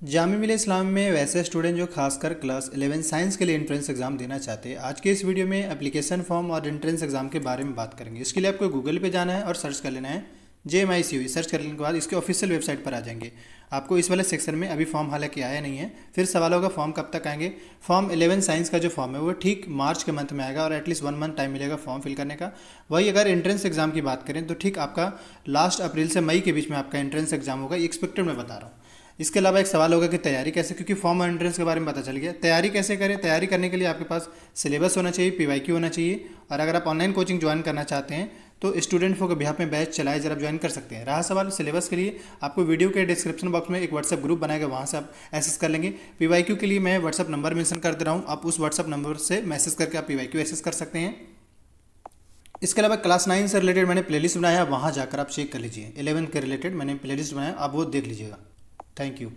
जामी मिले इस्लाम में वैसे स्टूडेंट जो खासकर क्लास 11 साइंस के लिए एंट्रेंस एग्ज़ाम देना चाहते हैं, आज के इस वीडियो में एप्लीकेशन फॉर्म और एंट्रेंस एग्ज़ाम के बारे में बात करेंगे। इसके लिए आपको गूगल पे जाना है और सर्च कर लेना है जे एम आई सी सर्च करने के बाद इसके ऑफिशियल वेबसाइट पर आ जाएँगे। आपको इस वाले सेक्शन में अभी फॉर्म हालाँकि आया नहीं है, फिर सवाल होगा फॉर्म कब तक आएँगे? फॉर्म इलेवन साइंस का जो फॉर्म है, वो ठीक मार्च के मंथ में आएगा और at least one month time मिलेगा फॉर्म फिल करने का। वही अगर एंट्रेंस एग्ज़ाम की बात करें तो ठीक आपका लास्ट अप्रैल से मई के बीच में आपका एंट्रेंस एग्ज़ाम होगा एक्सपेक्टेड मैं बता रहा हूँ। इसके अलावा एक सवाल होगा कि तैयारी कैसे, क्योंकि फॉर्म और एंट्रेंस के बारे में पता चल गया। तैयारी कैसे करें? तैयारी करने के लिए आपके पास सिलेबस होना चाहिए पीवाईक्यू होना चाहिए, और अगर आप ऑनलाइन कोचिंग ज्वाइन करना चाहते हैं तो स्टूडेंट फॉर बिहार में बैच चलाए जरा ज्वाइन कर सकते हैं। रहा सवाल सिलेबस के लिए, आपको वीडियो के डिस्क्रिप्शन बॉक्स में एक व्हाट्सअप ग्रुप बनाएगा, वहाँ से आप एसेस कर लेंगे। पीवाईक्यू के लिए मैं व्हाट्सअप नंबर मेंशन कर दे रहा हूँ, आप उस व्हाट्सअप नंबर से मैसेज करके आप पी एसेस कर सकते हैं। इसके अलावा क्लास नाइन से रिलेटेड मैंने प्लेलिस्ट बनाया, वहाँ जाकर आप चेक कर लीजिए। इलेवन के रिलेटेड मैंने प्लेलिस्ट बनाया, आप वो देख लीजिएगा। Thank you.